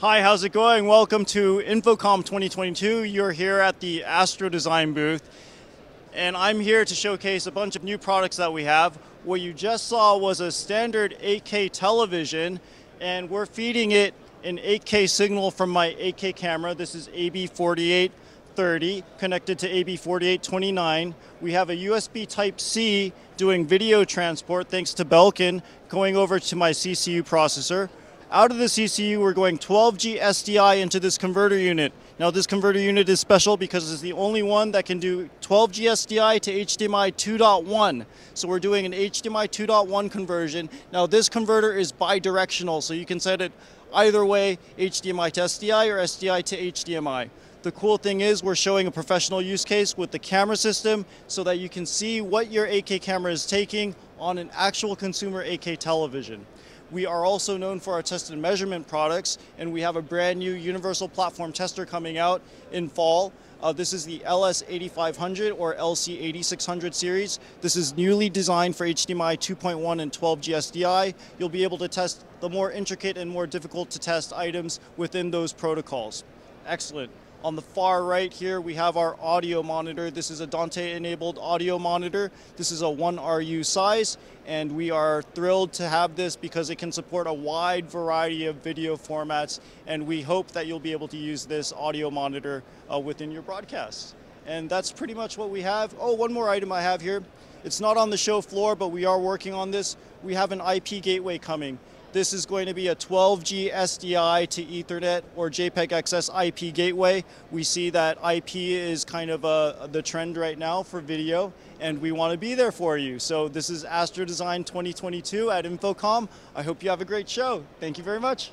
Hi, how's it going? Welcome to InfoComm 2022. You're here at the Astro Design booth, and I'm here to showcase a bunch of new products that we have. What you just saw was a standard 8K television, and we're feeding it an 8K signal from my 8K camera. This is AB4830 connected to AB4829. We have a USB Type C doing video transport thanks to Belkin going over to my CCU processor. Out of the CCU, we're going 12G SDI into this converter unit. Now this converter unit is special because it's the only one that can do 12G SDI to HDMI 2.1. So we're doing an HDMI 2.1 conversion. Now this converter is bidirectional, so you can set it either way, HDMI to SDI or SDI to HDMI. The cool thing is we're showing a professional use case with the camera system so that you can see what your 8K camera is taking on an actual consumer 8K television. We are also known for our test and measurement products, and we have a brand new universal platform tester coming out in fall. Uh, this is the LS8500 or LC8600 series. This is newly designed for HDMI 2.1 and 12G SDI. You'll be able to test the more intricate and more difficult to test items within those protocols. Excellent. On the far right here, we have our audio monitor. This is a Dante enabled audio monitor. This is a 1RU size, and we are thrilled to have this because it can support a wide variety of video formats, and we hope that you'll be able to use this audio monitor uh, within your broadcasts. And that's pretty much what we have. Oh, one more item I have here. It's not on the show floor, but we are working on this. We have an IP gateway coming. This is going to be a 12G SDI to Ethernet or JPEG XS IP gateway. We see that IP is kind of uh, the trend right now for video, and we want to be there for you. So this is Astro Design 2022 at InfoComm. I hope you have a great show. Thank you very much.